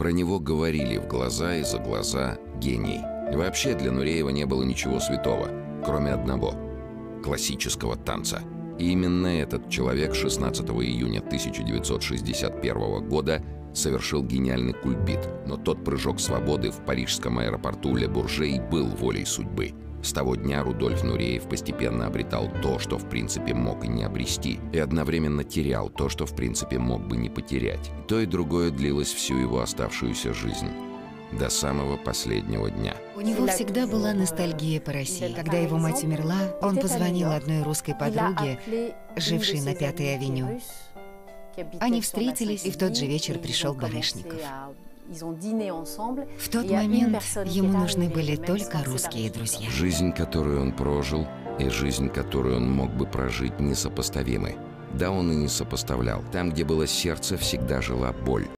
Про него говорили в глаза и за глаза гений. Вообще для Нуреева не было ничего святого, кроме одного – классического танца. И именно этот человек 16 июня 1961 года совершил гениальный кульбит, но тот прыжок свободы в парижском аэропорту Ле Бурже и был волей судьбы – с того дня Рудольф Нуреев постепенно обретал то, что в принципе мог и не обрести, и одновременно терял то, что в принципе мог бы не потерять. То и другое длилось всю его оставшуюся жизнь до самого последнего дня. У него всегда была ностальгия по России. Когда его мать умерла, он позвонил одной русской подруге, жившей на Пятой авеню. Они встретились, и в тот же вечер пришел Барышников. В тот момент ему нужны были только русские друзья. Жизнь, которую он прожил, и жизнь, которую он мог бы прожить, несопоставимы. Да, он и не сопоставлял. Там, где было сердце, всегда жила боль.